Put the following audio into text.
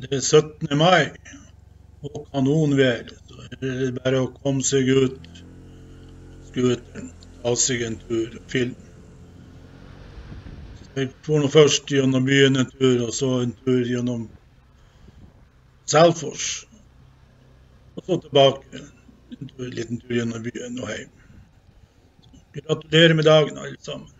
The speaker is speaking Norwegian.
Det er 17. mai og kanonvær. Så er det bare å komme seg ut scooteren, ta seg en tur og filme. Jeg for nå først gjennom byen en tur, og så en tur gjennom Selfors. Og så tilbake en tur, liten tur gjennom byen og hjem. Gratulerer med dagen, alle sammen.